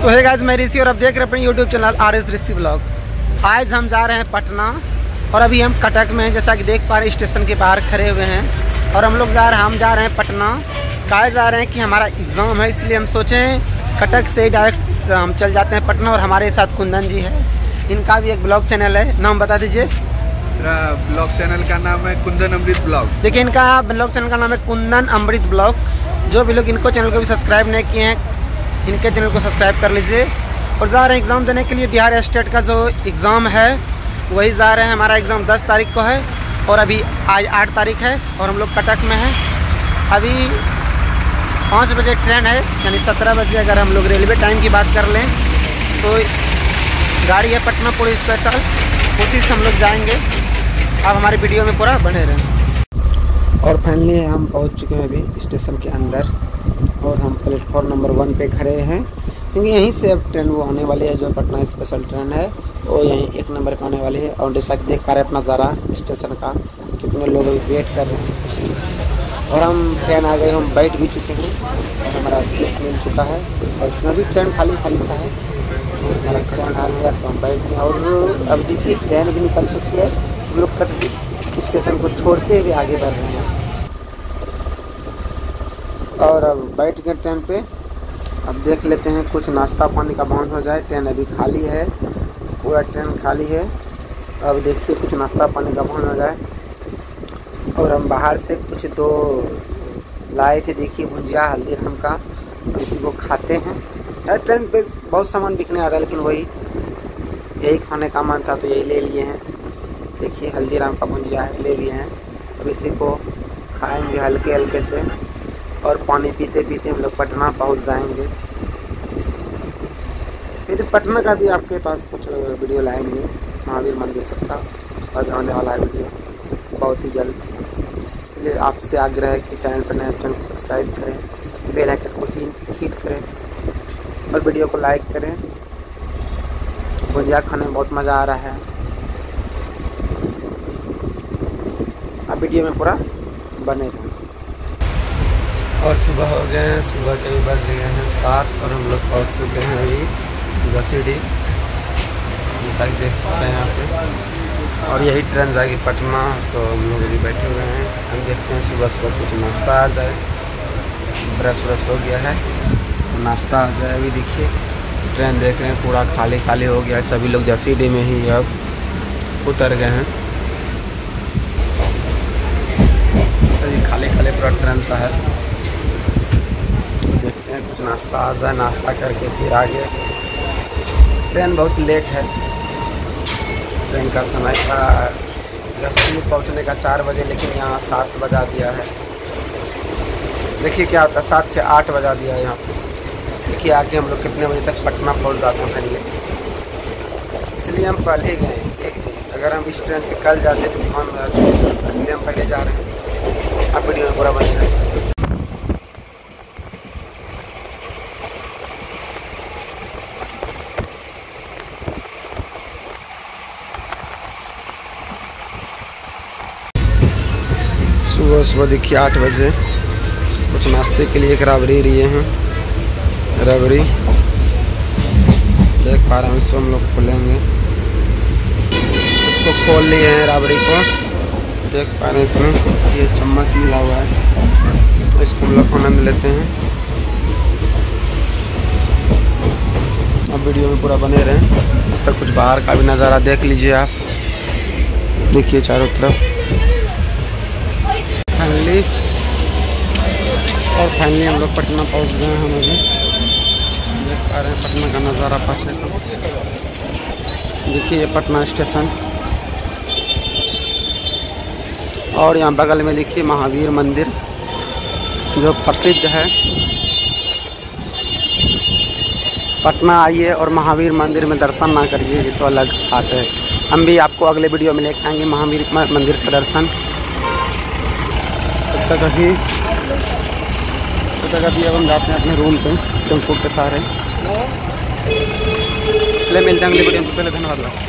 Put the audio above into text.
सो है गाइस मैं ऋषि और अब देख रहे हैं अपने YouTube channel R S Rishi blog आज हम जा रहे हैं पटना और अभी हम कटक में हैं जैसा कि देख पा रहे हैं स्टेशन के बाहर खड़े हुए हैं। और हम लोग जा रहे हैं हम जा रहे हैं पटना। काहे जा रहे हैं कि हमारा एग्ज़ाम है इसलिए हम सोचें कटक से ही डायरेक्ट हम चल जाते हैं पटना और हमारे साथ कुंदन जी है। इनका भी एक ब्लॉग चैनल है नाम बता दीजिए। ब्लॉग चैनल का नाम है कुंदन अमृत ब्लॉग। देखिए इनका ब्लॉग चैनल का नाम है कुंदन अमृत ब्लॉग। जो भी लोग इनको चैनल को भी सब्सक्राइब नहीं किए हैं इनके चैनल को सब्सक्राइब कर लीजिए। और जा रहे हैं एग्ज़ाम देने के लिए बिहार स्टेट का जो एग्ज़ाम है, वही जा रहे हैं हमारा एग्ज़ाम 10 तारीख को है और अभी आज 8 तारीख है और हम लोग कटक में हैं। अभी पाँच बजे ट्रेन है, यानी सत्रह बजे अगर हम लोग रेलवे टाइम की बात कर लें तो गाड़ी है पटना पुणे स्पेशल, उसी से हम लोग जाएँगे। अब हमारे वीडियो में पूरा बने रहें। और फाइनली हम पहुँच चुके हैं अभी स्टेशन के अंदर। प्लेटफॉर्म नंबर वन पे खड़े हैं। क्योंकि यहीं से अब ट्रेन वो आने वाली है, जो पटना स्पेशल ट्रेन है। वो यहीं एक नंबर पर आने वाली है और जैसा कि देख पा रहे अपना ज़रा स्टेशन का, कितने लोग अभी वेट कर रहे हैं। और हम ट्रेन आ गए, हम बैठ भी चुके हैं। हमारा सीट मिल चुका है। और इसमें भी ट्रेन खाली खाली सा है, हमारा ट्रेन आ गया तो हम बैठ गए। और अब देखिए, ट्रेन भी निकल चुकी है। हम लोग कट स्टेशन को छोड़ते हुए आगे बढ़ रहे हैं। और अब बैठ गए ट्रेन पे। अब देख लेते हैं कुछ नाश्ता पानी का बंद हो जाए, ट्रेन अभी खाली है, पूरा ट्रेन खाली है। अब देखिए कुछ नाश्ता पानी का बंद हो जाए। और हम बाहर से कुछ दो लाए थे, देखिए भुजिया हल्दीराम का, इसी को खाते हैं। यार ट्रेन पे बहुत सामान बिकने आता है, लेकिन वही यही खाने का मन था तो यही ले लिए हैं। देखिए हल्दीराम का भुंजिया है, ले लिए हैं। अब इसी को खाएँगे हल्के हल्के से। और पानी पीते पीते हम लोग पटना पहुँच जाएँगे। फिर पटना का भी आपके पास कुछ वीडियो लाएँगे, महावीर मंदिर सबका, उसका भी आने वाला है वीडियो, बहुत ही जल्द। इसलिए आपसे आग्रह है कि चैनल पर नए चैनल को सब्सक्राइब करें, बेल आइकन को हिट करें, और वीडियो को लाइक करें। भुजिया खाने में बहुत मज़ा आ रहा है। अब वीडियो में पूरा बने रहें। और सुबह हो गए हैं, सुबह के भी बज गए हैं सात और हम लोग पहुँच चुके हैं अभी गसीडी जैसा कि देख पा रहे हैं यहाँ पे और यही ट्रेन जाएगी पटना तो हम लोग अभी बैठे हुए हैं। हम देखते हैं सुबह सुबह कुछ नाश्ता आ जाए। ब्रश व्रश हो गया है नाश्ता आ जाए अभी देखिए। ट्रेन देख रहे हैं, पूरा खाली खाली हो गया है। सभी लोग जसीडी में ही अब उतर गए हैं। अभी खाली खाली पूरा ट्रेन सा हैं। कुछ नाश्ता आ जाए नाश्ता करके फिर आगे। ट्रेन बहुत लेट है। ट्रेन का समय था जर्सी पहुँचने का चार बजे, लेकिन यहाँ सात बजा दिया है। देखिए क्या होता है, सात के आठ बजा दिया है यहाँ देखिए आगे हम लोग कितने बजे तक पटना पहुँच जाते हैं पहले। इसलिए हम पहले ही गए अगर हम इस ट्रेन से कल जाते तो हम पहले जा रहे हैं। अब वीडियो में पूरा बन सुबह सुबह देखिए आठ बजे कुछ नाश्ते के लिए एक रबड़ी लिए हैं। रबड़ी देख पा रहे हैं इसको हम लोग खोलेंगे। इसको खोल लिए हैं रबड़ी को। देख पा रहे हैं इसमें ये चम्मच मिला हुआ है। तो इसको हम लोग आनंद लेते हैं। अब वीडियो में पूरा बने रहें। अब तक कुछ बाहर का भी नज़ारा देख लीजिए आप। देखिए चारों तरफ़। फाइनली और फाइनली हम लोग पटना पहुँच गए हम अभी। देख पा रहे हैं पटना का नज़ारा पीछे का देखिए ये पटना स्टेशन। और यहाँ बगल में देखिए महावीर मंदिर, जो प्रसिद्ध है। पटना आइए और महावीर मंदिर में दर्शन ना करिए, ये तो अलग बात है। हम भी आपको अगले वीडियो में लेके आएँगे महावीर मंदिर का दर्शन। तक अभी तक अभी अब हम जाते हैं अपने रूम पे टेंपो के सहारे। पहले मिलते हैं अगले बड़े पहले धन्यवाद।